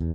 うん。